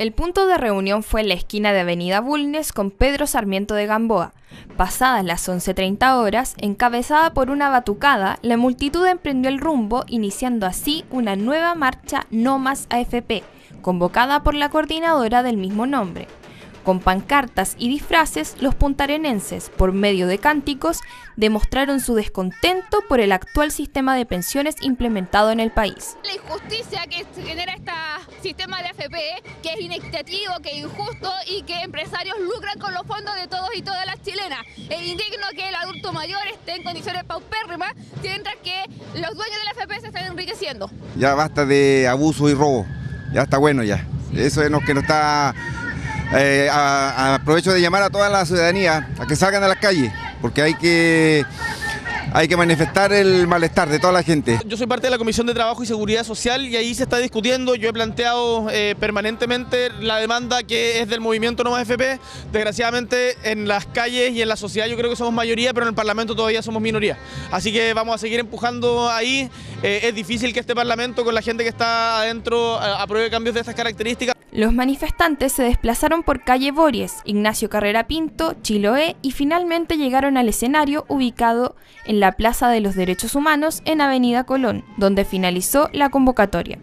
El punto de reunión fue la esquina de Avenida Bulnes con Pedro Sarmiento de Gamboa. Pasadas las 11.30 horas, encabezada por una batucada, la multitud emprendió el rumbo, iniciando así una nueva marcha No Más AFP, convocada por la coordinadora del mismo nombre. Con pancartas y disfraces, los puntarenenses, por medio de cánticos, demostraron su descontento por el actual sistema de pensiones implementado en el país. La injusticia que genera este sistema de AFP, que es inequitativo, que es injusto y que empresarios lucran con los fondos de todos y todas las chilenas. Es indigno que el adulto mayor esté en condiciones paupérrimas, mientras que los dueños de la AFP se están enriqueciendo. Ya basta de abuso y robo, ya está bueno ya. Eso es lo que nos está eh, aprovecho de llamar a toda la ciudadanía a que salgan a las calles, porque hay que hay que manifestar el malestar de toda la gente. Yo soy parte de la Comisión de Trabajo y Seguridad Social y ahí se está discutiendo, yo he planteado eh, permanentemente la demanda que es del movimiento No Más FP. Desgraciadamente en las calles y en la sociedad yo creo que somos mayoría, pero en el Parlamento todavía somos minoría. Así que vamos a seguir empujando ahí. Eh, es difícil que este Parlamento con la gente que está adentro apruebe cambios de estas características. Los manifestantes se desplazaron por calle Bories, Ignacio Carrera Pinto, Chiloé y finalmente llegaron al escenario ubicado en la Plaza de los Derechos Humanos en Avenida Colón, donde finalizó la convocatoria.